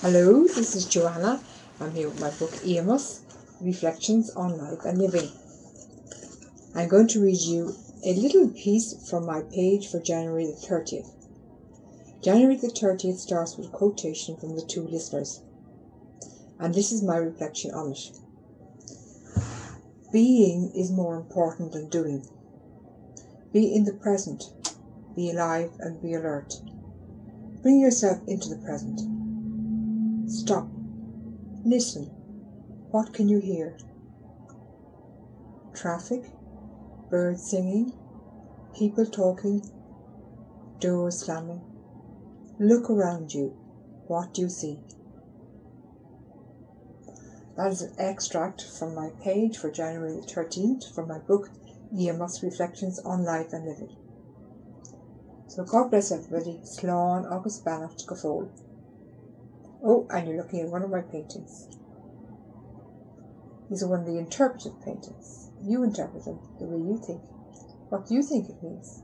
Hello, this is Joanna. I'm here with my book Iomas Reflections on Life and Living. I'm going to read you a little piece from my page for January the 30th. January the 30th starts with a quotation from the two listeners, and this is my reflection on it. Being is more important than doing. Be in the present, be alive and be alert. Bring yourself into the present. Stop. Listen. What can you hear? Traffic, birds singing, people talking, doors slamming. Look around you. What do you see? That is an extract from my page for January 13th from my book Iomas Reflections on Life and Living. So God bless everybody. Slán agus Bannacht go fóil. Oh, and you're looking at one of my paintings. These are one of the interpretive paintings. You interpret them the way you think. What do you think it means?